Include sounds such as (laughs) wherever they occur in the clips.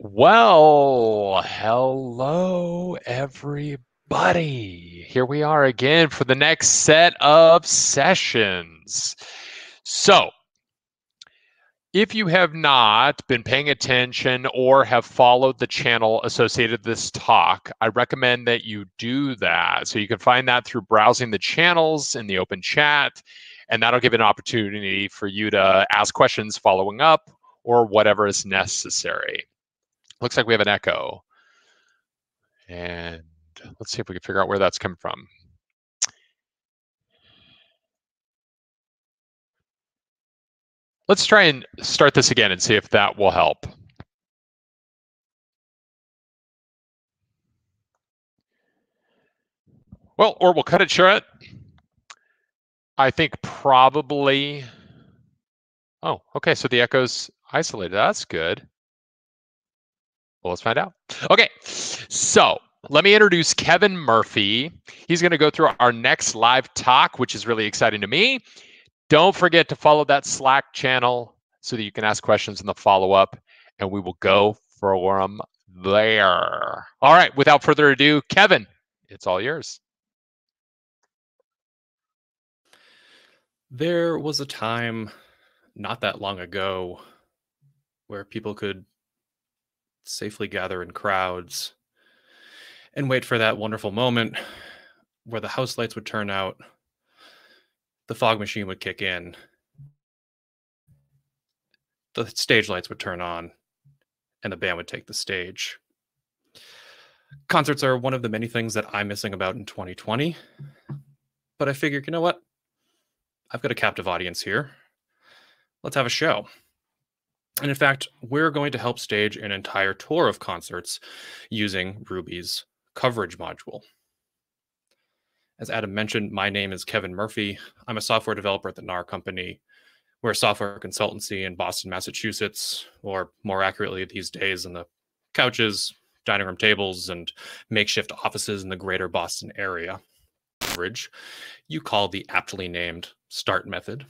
Well, hello, everybody. Here we are again for the next set of sessions. So, if you have not been paying attention or have followed the channel associated with this talk, I recommend that you do that. So you can find that through browsing the channels in the open chat, and that'll give an opportunity for you to ask questions following up or whatever is necessary. Looks like we have an echo. And let's see if we can figure out where that's coming from. Let's try and start this again and see if that will help. Well, or we'll cut it short. I think probably. Oh, okay. So the echo's isolated. That's good. Well, let's find out. Okay, so let me introduce Kevin Murphy. He's going to go through our next live talk, which is really exciting to me. Don't forget to follow that Slack channel so that you can ask questions in the follow up, and we will go for them there. All right, without further ado, Kevin, it's all yours. There was a time not that long ago where people could safely gather in crowds and wait for that wonderful moment where the house lights would turn out, the fog machine would kick in, the stage lights would turn on, and the band would take the stage. Concerts are one of the many things that I'm missing about in 2020. But I figured, you know what? I've got a captive audience here. Let's have a show. And in fact, we're going to help stage an entire tour of concerts using Ruby's coverage module. As Adam mentioned, my name is Kevin Murphy. I'm a software developer at the Gnar company. We're a software consultancy in Boston, Massachusetts, or more accurately these days in the couches, dining room tables, and makeshift offices in the greater Boston area. Coverage you call the aptly named start method.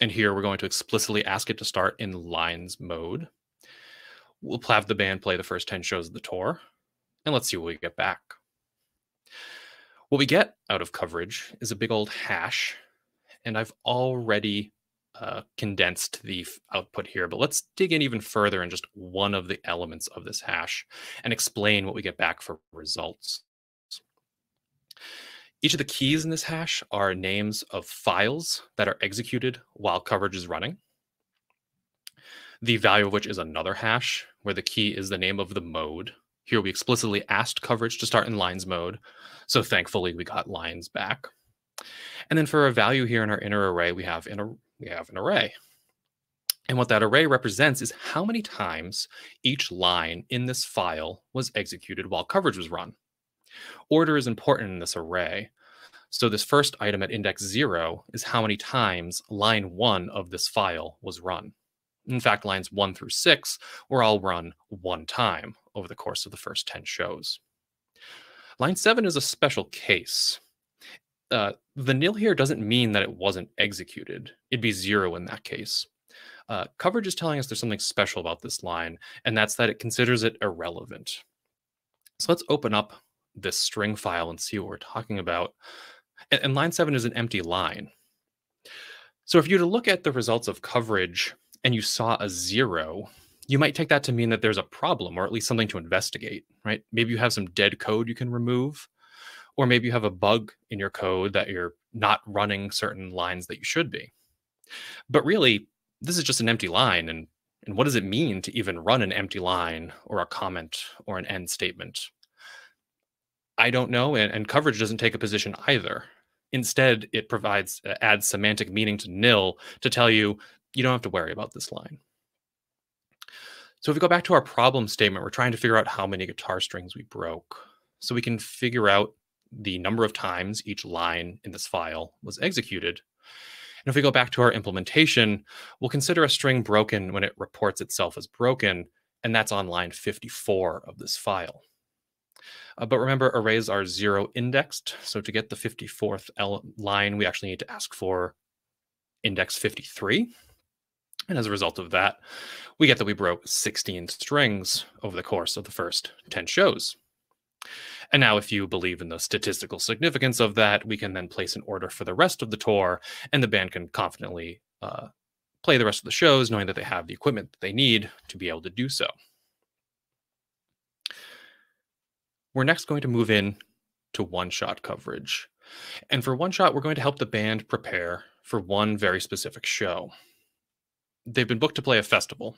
And here we're going to explicitly ask it to start in lines mode. We'll have the band play the first 10 shows of the tour, and let's see what we get back. What we get out of coverage is a big old hash, and I've already uh, condensed the output here, but let's dig in even further in just one of the elements of this hash and explain what we get back for results. Each of the keys in this hash are names of files that are executed while coverage is running. The value of which is another hash, where the key is the name of the mode. Here we explicitly asked coverage to start in lines mode, so thankfully we got lines back. And then for a value here in our inner array, we have an, we have an array. And what that array represents is how many times each line in this file was executed while coverage was run. Order is important in this array. So this first item at index zero is how many times line one of this file was run. In fact, lines one through six were all run one time over the course of the first 10 shows. Line seven is a special case. Uh, the nil here doesn't mean that it wasn't executed. It'd be zero in that case. Uh, coverage is telling us there's something special about this line, and that's that it considers it irrelevant. So let's open up this string file and see what we're talking about. And, and line seven is an empty line. So if you were to look at the results of coverage and you saw a zero, you might take that to mean that there's a problem or at least something to investigate, right? Maybe you have some dead code you can remove, or maybe you have a bug in your code that you're not running certain lines that you should be. But really, this is just an empty line. And, and what does it mean to even run an empty line or a comment or an end statement? I don't know, and, and coverage doesn't take a position either. Instead, it provides uh, adds semantic meaning to nil to tell you you don't have to worry about this line. So if we go back to our problem statement, we're trying to figure out how many guitar strings we broke. So we can figure out the number of times each line in this file was executed. And if we go back to our implementation, we'll consider a string broken when it reports itself as broken, and that's on line 54 of this file. Uh, but remember, arrays are zero indexed. So to get the 54th line, we actually need to ask for index 53. And as a result of that, we get that we broke 16 strings over the course of the first 10 shows. And now, if you believe in the statistical significance of that, we can then place an order for the rest of the tour, and the band can confidently uh, play the rest of the shows, knowing that they have the equipment that they need to be able to do so. We're next going to move in to one shot coverage. And for one shot, we're going to help the band prepare for one very specific show. They've been booked to play a festival,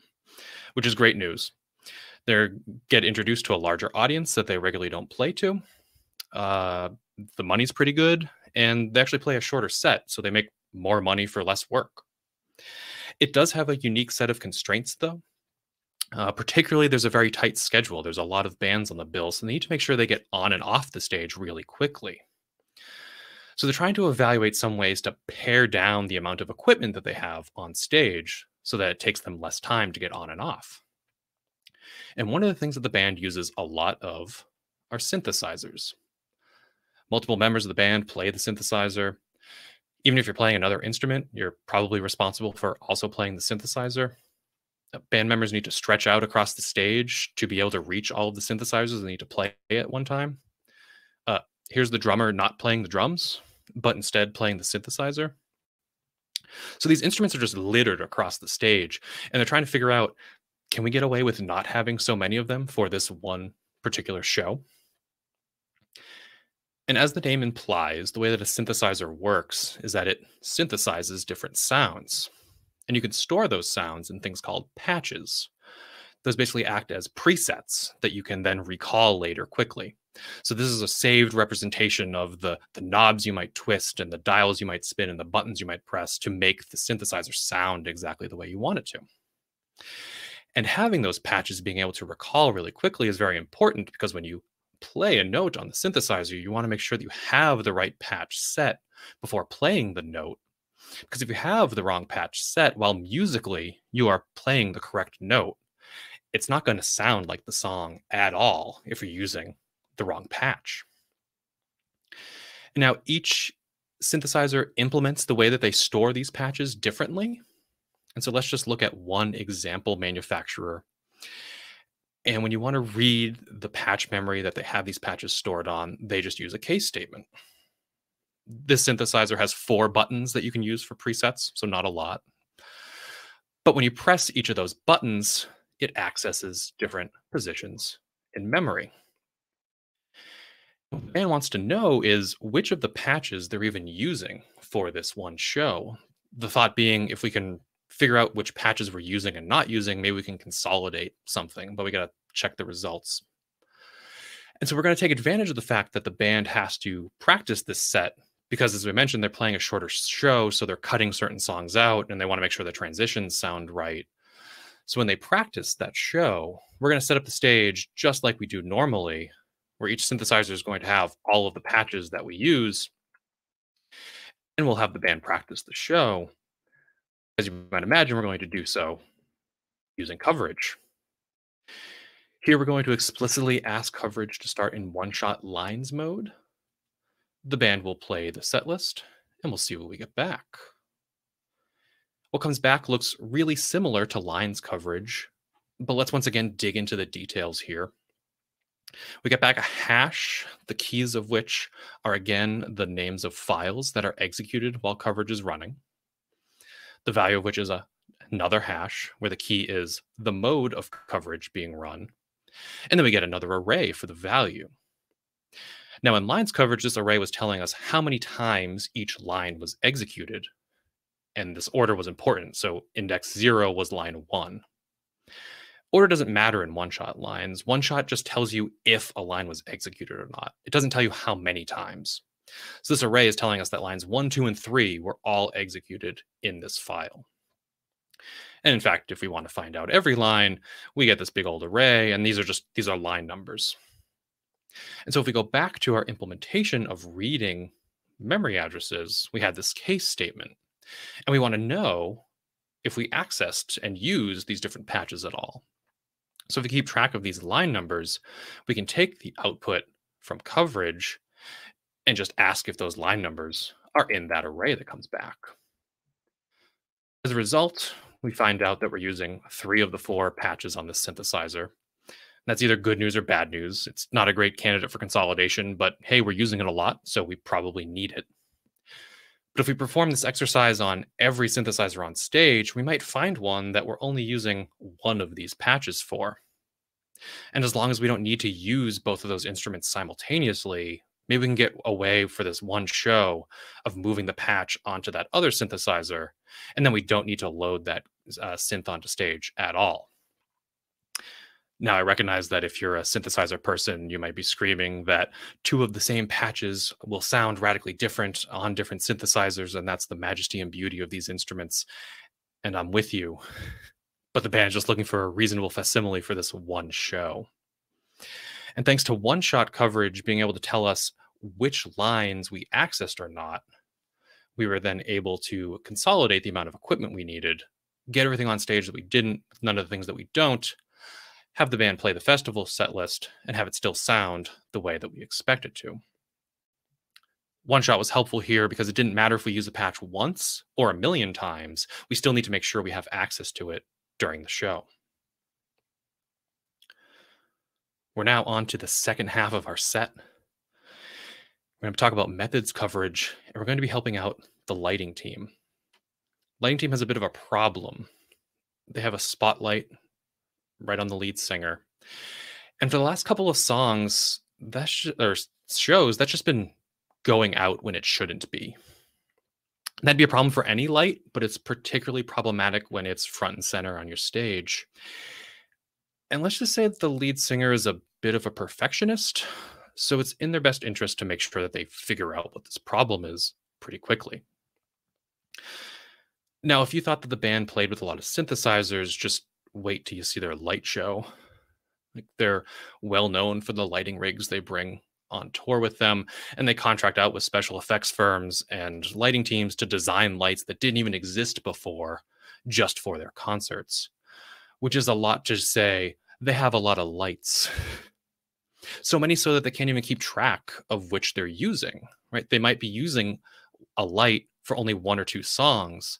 which is great news. They get introduced to a larger audience that they regularly don't play to. Uh, the money's pretty good, and they actually play a shorter set, so they make more money for less work. It does have a unique set of constraints, though. Uh, particularly, there's a very tight schedule. There's a lot of bands on the bill, so they need to make sure they get on and off the stage really quickly. So they're trying to evaluate some ways to pare down the amount of equipment that they have on stage so that it takes them less time to get on and off. And one of the things that the band uses a lot of are synthesizers. Multiple members of the band play the synthesizer. Even if you're playing another instrument, you're probably responsible for also playing the synthesizer. Uh, band members need to stretch out across the stage to be able to reach all of the synthesizers they need to play at one time. Uh, here's the drummer not playing the drums but instead playing the synthesizer. So these instruments are just littered across the stage, and they're trying to figure out can we get away with not having so many of them for this one particular show? And as the name implies, the way that a synthesizer works is that it synthesizes different sounds. And you can store those sounds in things called patches. Those basically act as presets that you can then recall later quickly. So this is a saved representation of the, the knobs you might twist and the dials you might spin and the buttons you might press to make the synthesizer sound exactly the way you want it to. And having those patches being able to recall really quickly is very important because when you play a note on the synthesizer, you want to make sure that you have the right patch set before playing the note. Because if you have the wrong patch set while musically you are playing the correct note, it's not going to sound like the song at all if you're using the wrong patch. Now, each synthesizer implements the way that they store these patches differently. And so let's just look at one example manufacturer. And when you want to read the patch memory that they have these patches stored on, they just use a case statement. This synthesizer has four buttons that you can use for presets, so not a lot. But when you press each of those buttons, it accesses different positions in memory. What band wants to know is which of the patches they're even using for this one show. The thought being, if we can figure out which patches we're using and not using, maybe we can consolidate something, but we got to check the results. And so we're going to take advantage of the fact that the band has to practice this set because, as we mentioned, they're playing a shorter show, so they're cutting certain songs out and they want to make sure the transitions sound right. So when they practice that show, we're going to set up the stage just like we do normally where each synthesizer is going to have all of the patches that we use. And we'll have the band practice the show. As you might imagine, we're going to do so using coverage. Here we're going to explicitly ask coverage to start in one-shot lines mode. The band will play the set list, and we'll see what we get back. What comes back looks really similar to lines coverage, but let's once again dig into the details here. We get back a hash, the keys of which are again the names of files that are executed while coverage is running. The value of which is a, another hash where the key is the mode of coverage being run. And then we get another array for the value. Now in lines coverage, this array was telling us how many times each line was executed. And this order was important. So index zero was line one. Order doesn't matter in one shot lines. One shot just tells you if a line was executed or not. It doesn't tell you how many times. So this array is telling us that lines one, two, and three were all executed in this file. And in fact, if we want to find out every line, we get this big old array, and these are just these are line numbers. And so if we go back to our implementation of reading memory addresses, we had this case statement. And we want to know if we accessed and used these different patches at all. So if we keep track of these line numbers, we can take the output from coverage and just ask if those line numbers are in that array that comes back. As a result, we find out that we're using three of the four patches on this synthesizer. That's either good news or bad news. It's not a great candidate for consolidation, but hey, we're using it a lot, so we probably need it. But if we perform this exercise on every synthesizer on stage, we might find one that we're only using one of these patches for. And as long as we don't need to use both of those instruments simultaneously, maybe we can get away for this one show of moving the patch onto that other synthesizer, and then we don't need to load that uh, synth onto stage at all. Now, I recognize that if you're a synthesizer person, you might be screaming that two of the same patches will sound radically different on different synthesizers, and that's the majesty and beauty of these instruments. And I'm with you. But the band's just looking for a reasonable facsimile for this one show. And thanks to one shot coverage being able to tell us which lines we accessed or not, we were then able to consolidate the amount of equipment we needed, get everything on stage that we didn't, none of the things that we don't, have the band play the festival set list, and have it still sound the way that we expect it to. One shot was helpful here because it didn't matter if we use a patch once or a million times, we still need to make sure we have access to it during the show. We're now on to the second half of our set. We're going to talk about methods coverage, and we're going to be helping out the lighting team. Lighting team has a bit of a problem. They have a spotlight right on the lead singer. And for the last couple of songs, that sh- or shows that's just been going out when it shouldn't be. That'd be a problem for any light, but it's particularly problematic when it's front and center on your stage. And let's just say that the lead singer is a bit of a perfectionist. So it's in their best interest to make sure that they figure out what this problem is pretty quickly. Now, if you thought that the band played with a lot of synthesizers, just wait till you see their light show. Like they're well known for the lighting rigs they bring on tour with them, and they contract out with special effects firms and lighting teams to design lights that didn't even exist before just for their concerts, which is a lot to say. They have a lot of lights. (laughs) So many so that they can't even keep track of which they're using, right? They might be using a light for only one or two songs.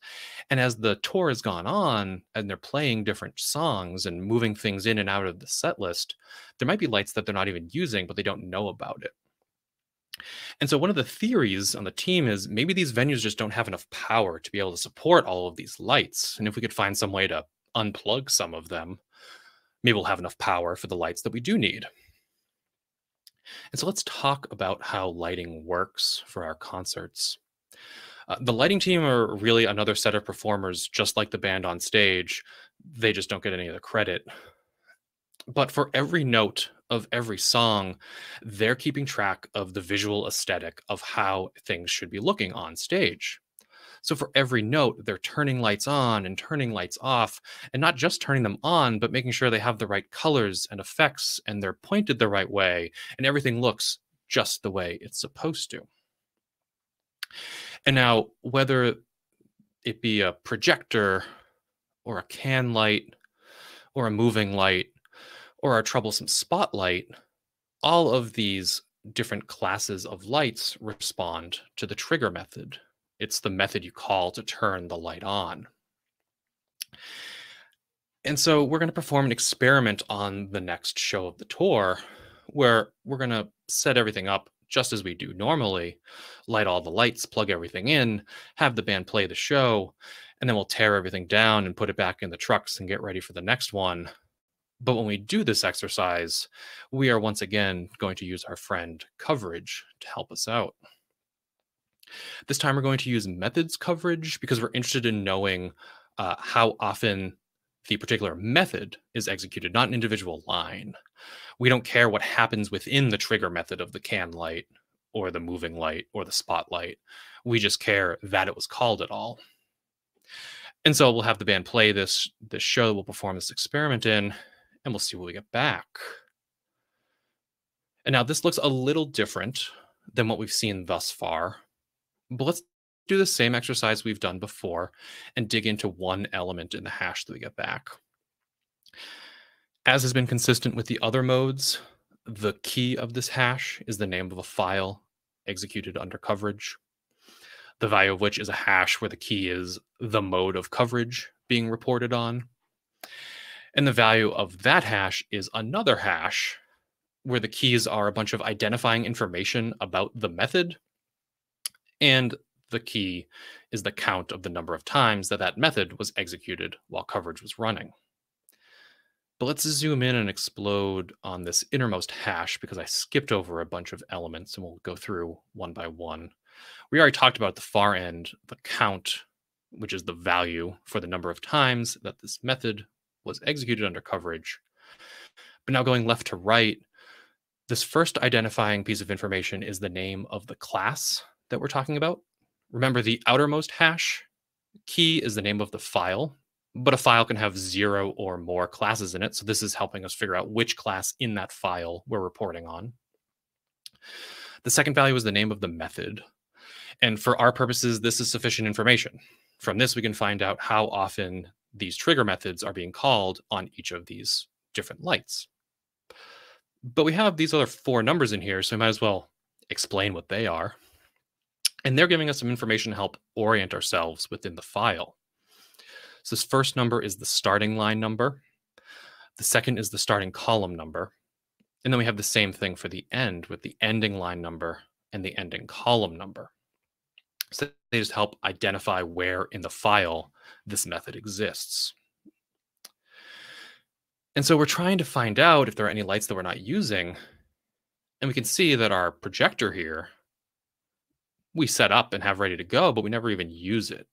And as the tour has gone on and they're playing different songs and moving things in and out of the set list, there might be lights that they're not even using, but they don't know about it. And so one of the theories on the team is maybe these venues just don't have enough power to be able to support all of these lights. And if we could find some way to unplug some of them, maybe we'll have enough power for the lights that we do need. And so let's talk about how lighting works for our concerts. Uh, the lighting team are really another set of performers, just like the band on stage. They just don't get any of the credit. But for every note of every song, they're keeping track of the visual aesthetic of how things should be looking on stage. So for every note, they're turning lights on and turning lights off, and not just turning them on, but making sure they have the right colors and effects and they're pointed the right way, and everything looks just the way it's supposed to. And now, whether it be a projector or a can light or a moving light or a troublesome spotlight, all of these different classes of lights respond to the trigger method. It's the method you call to turn the light on. And so we're going to perform an experiment on the next show of the tour where we're going to set everything up just as we do normally light all the lights, plug everything in, have the band play the show, and then we'll tear everything down and put it back in the trucks and get ready for the next one. But when we do this exercise, we are once again going to use our friend coverage to help us out. This time we're going to use methods coverage because we're interested in knowing uh, how often the particular method is executed, not an individual line. We don't care what happens within the trigger method of the can light or the moving light or the spotlight. We just care that it was called at all. And so we'll have the band play this this show we'll perform this experiment in, and we'll see what we get back. And now this looks a little different than what we've seen thus far. But let's do the same exercise we've done before and dig into one element in the hash that we get back. As has been consistent with the other modes, the key of this hash is the name of a file executed under coverage, the value of which is a hash where the key is the mode of coverage being reported on. And the value of that hash is another hash where the keys are a bunch of identifying information about the method. And the key is the count of the number of times that that method was executed while coverage was running. But let's zoom in and explode on this innermost hash because I skipped over a bunch of elements and we'll go through one by one. We already talked about the far end, the count, which is the value for the number of times that this method was executed under coverage. But now going left to right, this first identifying piece of information is the name of the class that we're talking about. Remember the outermost hash key is the name of the file but a file can have zero or more classes in it. So this is helping us figure out which class in that file we're reporting on. The second value is the name of the method. And for our purposes, this is sufficient information. From this, we can find out how often these trigger methods are being called on each of these different lights. But we have these other four numbers in here, so we might as well explain what they are. And they're giving us some information to help orient ourselves within the file. So this first number is the starting line number. The second is the starting column number. And then we have the same thing for the end with the ending line number and the ending column number. So they just help identify where in the file this method exists. And so we're trying to find out if there are any lights that we're not using. And we can see that our projector here, we set up and have ready to go, but we never even use it.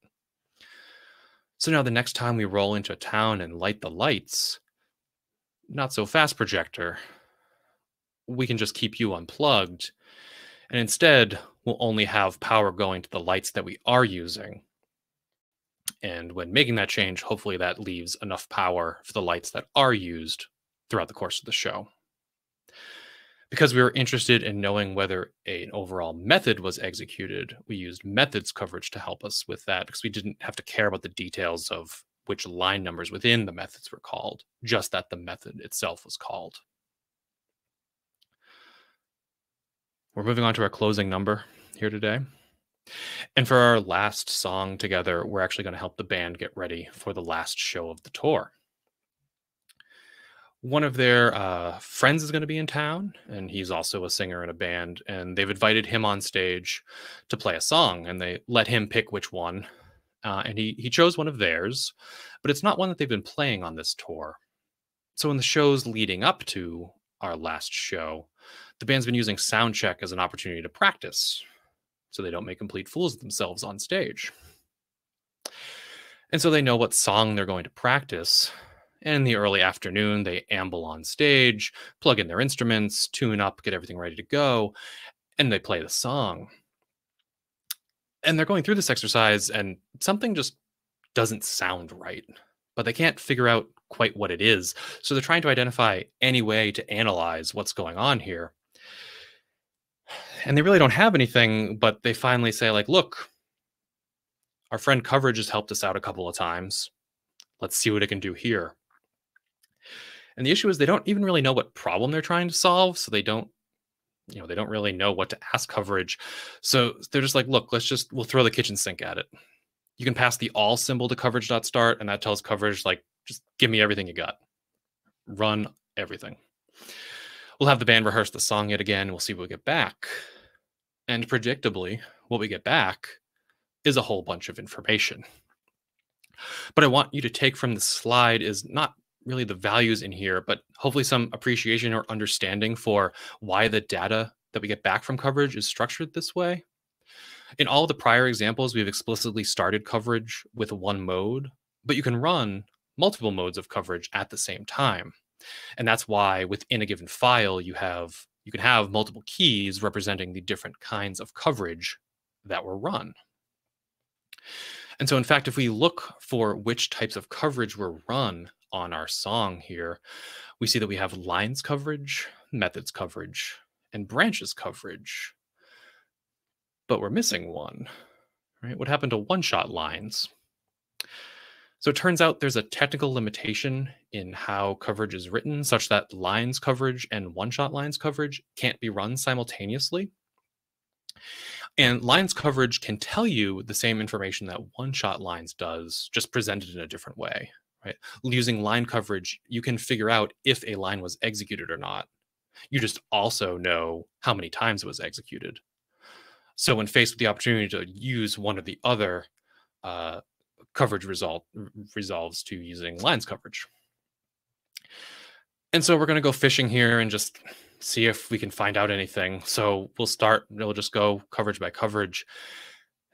So now the next time we roll into a town and light the lights, not so fast projector, we can just keep you unplugged. And instead, we'll only have power going to the lights that we are using. And when making that change, hopefully that leaves enough power for the lights that are used throughout the course of the show because we were interested in knowing whether an overall method was executed, we used methods coverage to help us with that because we didn't have to care about the details of which line numbers within the methods were called, just that the method itself was called. We're moving on to our closing number here today. And for our last song together, we're actually going to help the band get ready for the last show of the tour one of their uh, friends is going to be in town, and he's also a singer in a band. And they've invited him on stage to play a song, and they let him pick which one. Uh, and he he chose one of theirs, but it's not one that they've been playing on this tour. So in the shows leading up to our last show, the band's been using soundcheck as an opportunity to practice, so they don't make complete fools of themselves on stage. And so they know what song they're going to practice, and in the early afternoon, they amble on stage, plug in their instruments, tune up, get everything ready to go, and they play the song. And they're going through this exercise, and something just doesn't sound right, but they can't figure out quite what it is. So they're trying to identify any way to analyze what's going on here. And they really don't have anything, but they finally say, like, look, our friend coverage has helped us out a couple of times. Let's see what it can do here. And the issue is they don't even really know what problem they're trying to solve. So they don't, you know, they don't really know what to ask coverage. So they're just like, look, let's just, we'll throw the kitchen sink at it. You can pass the all symbol to coverage.start, and that tells coverage, like, just give me everything you got. Run everything. We'll have the band rehearse the song yet again. We'll see what we get back. And predictably, what we get back is a whole bunch of information. But I want you to take from the slide is not really the values in here, but hopefully some appreciation or understanding for why the data that we get back from coverage is structured this way. In all the prior examples, we've explicitly started coverage with one mode, but you can run multiple modes of coverage at the same time. And that's why within a given file, you have you can have multiple keys representing the different kinds of coverage that were run. And so, in fact, if we look for which types of coverage were run on our song here, we see that we have lines coverage, methods coverage, and branches coverage. But we're missing one, right? What happened to one-shot lines? So it turns out there's a technical limitation in how coverage is written, such that lines coverage and one-shot lines coverage can't be run simultaneously. And lines coverage can tell you the same information that one shot lines does, just presented in a different way, right? Using line coverage, you can figure out if a line was executed or not. You just also know how many times it was executed. So when faced with the opportunity to use one or the other, uh, coverage result resolves to using lines coverage. And so we're going to go fishing here and just see if we can find out anything. So we'll start, we'll just go coverage by coverage.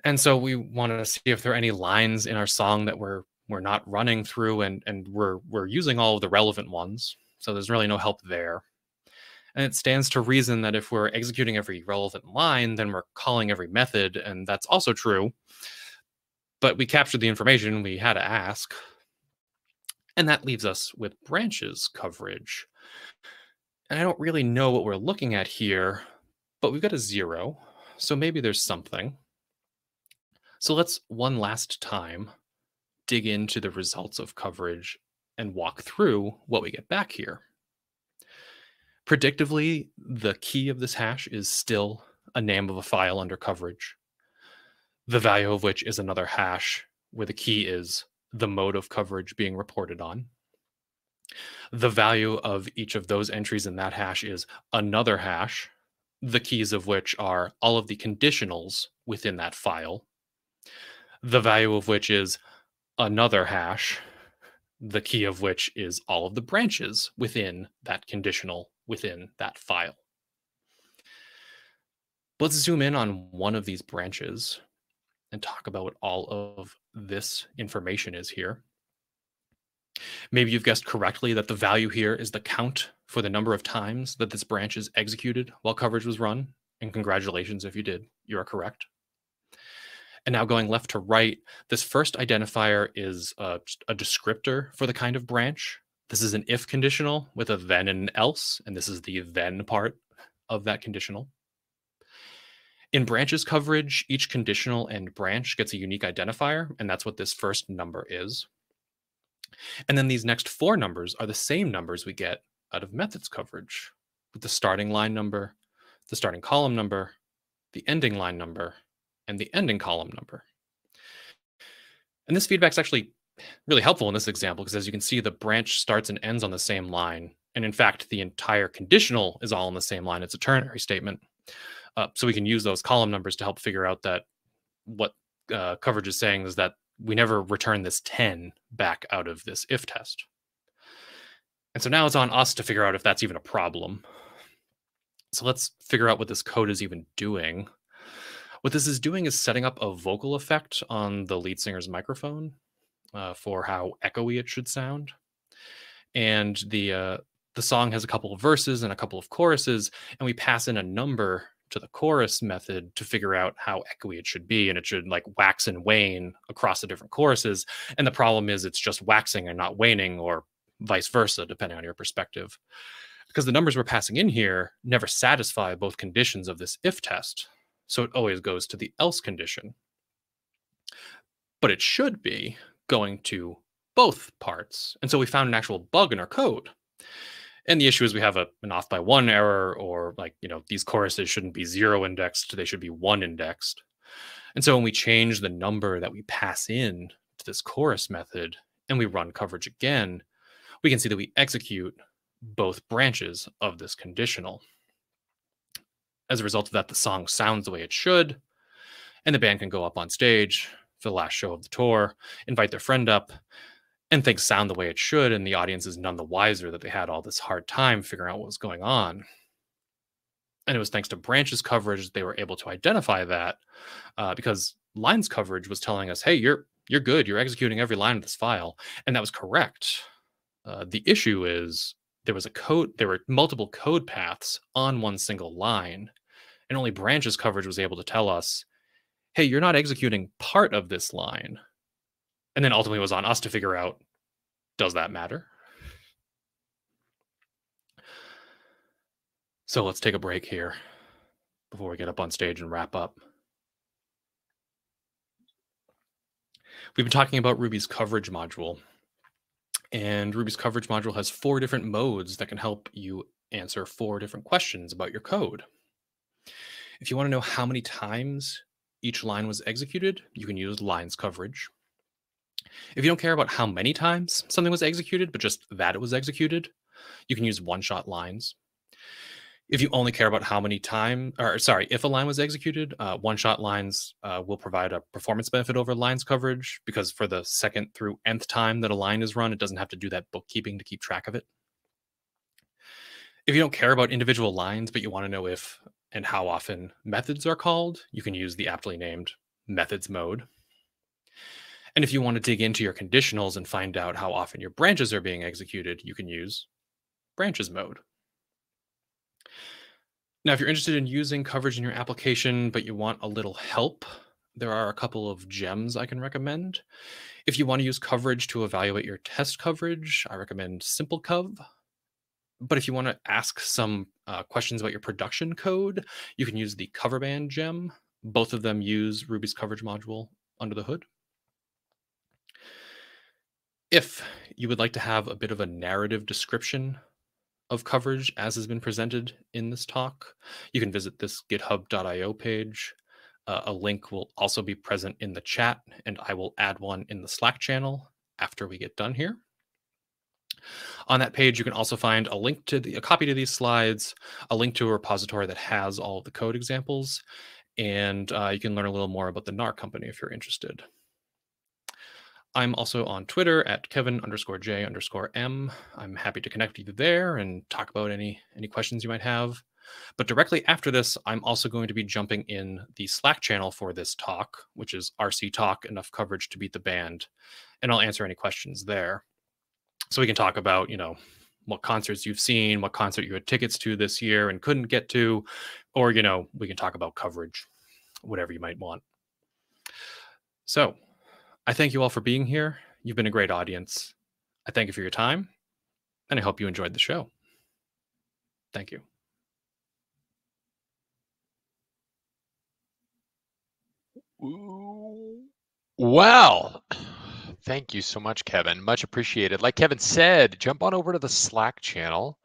And so we want to see if there are any lines in our song that we're we're not running through and and we're we're using all of the relevant ones. So there's really no help there. And it stands to reason that if we're executing every relevant line, then we're calling every method, and that's also true. But we captured the information we had to ask. And that leaves us with branches coverage. And I don't really know what we're looking at here, but we've got a zero. So maybe there's something. So let's one last time dig into the results of coverage and walk through what we get back here. Predictively, the key of this hash is still a name of a file under coverage, the value of which is another hash where the key is the mode of coverage being reported on. The value of each of those entries in that hash is another hash, the keys of which are all of the conditionals within that file, the value of which is another hash, the key of which is all of the branches within that conditional within that file. Let's zoom in on one of these branches and talk about what all of this information is here. Maybe you've guessed correctly that the value here is the count for the number of times that this branch is executed while coverage was run. And congratulations if you did, you are correct. And now going left to right, this first identifier is uh, a, a, descriptor for the kind of branch. This is an if conditional with a then and an else, and this is the then part of that conditional. In branches coverage, each conditional and branch gets a unique identifier, and that's what this first number is. And then these next four numbers are the same numbers we get out of methods coverage with the starting line number, the starting column number, the ending line number, and the ending column number. And this feedback is actually really helpful in this example because as you can see, the branch starts and ends on the same line. And in fact, the entire conditional is all on the same line. It's a ternary statement. Uh, so we can use those column numbers to help figure out that what uh, coverage is saying is that we never return this 10 back out of this if test. And so now it's on us to figure out if that's even a problem. So let's figure out what this code is even doing. What this is doing is setting up a vocal effect on the lead singer's microphone uh, for how echoey it should sound. And the uh, the song has a couple of verses and a couple of choruses, and we pass in a number to the chorus method to figure out how echoey it should be and it should like wax and wane across the different choruses. And the problem is it's just waxing and not waning or vice versa depending on your perspective. Because the numbers we're passing in here never satisfy both conditions of this if test so it always goes to the else condition but it should be going to both parts and so we found an actual bug in our code and the issue is we have a, an off by one error, or like, you know, these choruses shouldn't be zero indexed, they should be one indexed. And so when we change the number that we pass in to this chorus method and we run coverage again, we can see that we execute both branches of this conditional. As a result of that, the song sounds the way it should, and the band can go up on stage for the last show of the tour, invite their friend up, and things sound the way it should, and the audience is none the wiser that they had all this hard time figuring out what was going on. And it was thanks to branches coverage that they were able to identify that uh, because lines coverage was telling us, "Hey, you're you're good. You're executing every line of this file," and that was correct. Uh, the issue is there was a code. There were multiple code paths on one single line, and only branches coverage was able to tell us, "Hey, you're not executing part of this line." and then ultimately it was on us to figure out does that matter? So let's take a break here before we get up on stage and wrap up. We've been talking about ruby's coverage module and ruby's coverage module has four different modes that can help you answer four different questions about your code If you want to know how many times each line was executed, you can use lines coverage. If you don't care about how many times something was executed, but just that it was executed, you can use one shot lines. If you only care about how many time, or sorry, if a line was executed, uh, one shot lines uh, will provide a performance benefit over lines coverage because for the second through nth time that a line is run, it doesn't have to do that bookkeeping to keep track of it. If you don't care about individual lines, but you want to know if and how often methods are called, you can use the aptly named methods mode. And if you want to dig into your conditionals and find out how often your branches are being executed, you can use branches mode. Now, if you're interested in using coverage in your application, but you want a little help, there are a couple of gems I can recommend. If you want to use coverage to evaluate your test coverage, I recommend SimpleCov. But if you want to ask some uh, questions about your production code, you can use the CoverBand gem. Both of them use Ruby's coverage module under the hood. If you would like to have a bit of a narrative description of coverage as has been presented in this talk, you can visit this github.io page. Uh, a link will also be present in the chat, and I will add one in the Slack channel after we get done here. On that page, you can also find a link to the, a copy to these slides, a link to a repository that has all of the code examples, and uh, you can learn a little more about the Gnar company if you're interested. I'm also on Twitter at Kevin underscore J underscore M. I'm happy to connect with you there and talk about any any questions you might have. But directly after this, I'm also going to be jumping in the Slack channel for this talk, which is RC Talk Enough Coverage to Beat the Band, and I'll answer any questions there. So we can talk about, you know, what concerts you've seen, what concert you had tickets to this year and couldn't get to, or you know, we can talk about coverage, whatever you might want. So I thank you all for being here. You've been a great audience. I thank you for your time, and I hope you enjoyed the show. Thank you. Well, thank you so much, Kevin. Much appreciated. Like Kevin said, jump on over to the Slack channel,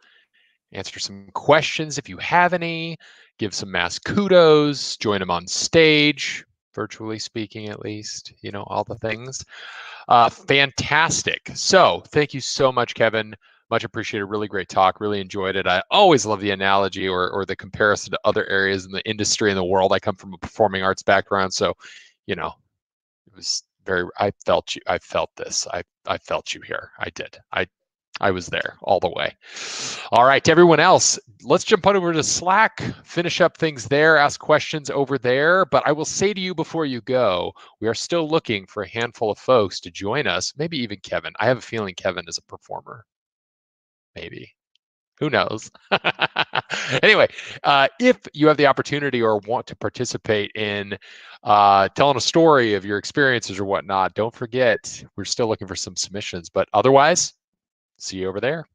answer some questions if you have any, give some mass kudos, join them on stage, virtually speaking, at least, you know, all the things. Uh, fantastic. So thank you so much, Kevin. Much appreciated. Really great talk. Really enjoyed it. I always love the analogy or, or the comparison to other areas in the industry in the world. I come from a performing arts background, so you know, it was very. I felt you. I felt this. I I felt you here. I did. I I was there all the way. All right, to everyone else, let's jump on over to Slack, finish up things there, ask questions over there. But I will say to you before you go, we are still looking for a handful of folks to join us, maybe even Kevin. I have a feeling Kevin is a performer. Maybe. Who knows? (laughs) anyway, uh, if you have the opportunity or want to participate in uh, telling a story of your experiences or whatnot, don't forget, we're still looking for some submissions. But otherwise, See you over there.